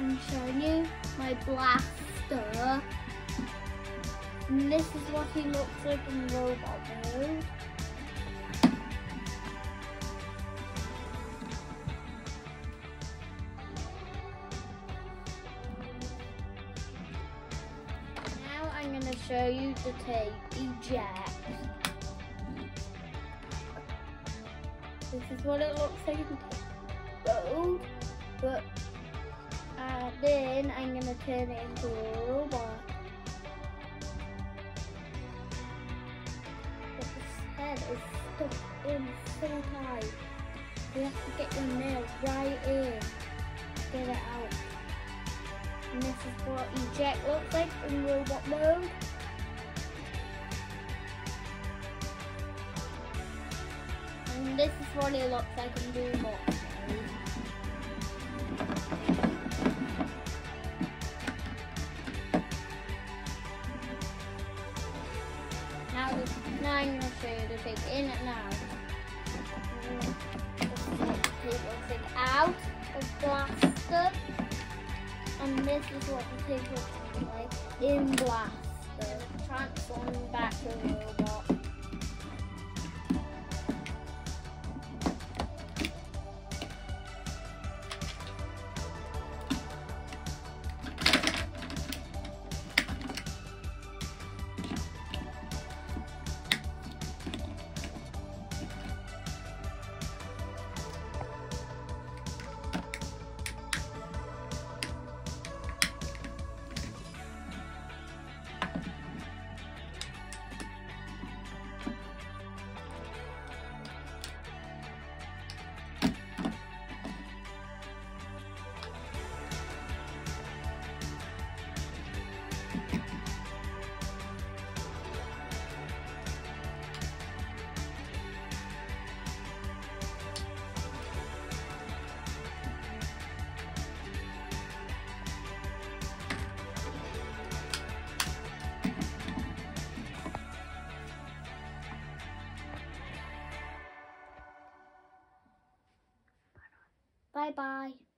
I'm showing you my blaster. And this is what he looks like in robot mode. Now I'm going to show you the tape eject. This is what it looks like in road, but uh, gonna turn it into a robot. But this head is stuck in so tight. You have to get your nail right in, get it out. And this is what eject looks like in robot mode. And this is what it looks like in robot mode. Now, now I'm going to in it now. Take the thing out of blaster. And this is what the thing looks like in blaster. Bye bye.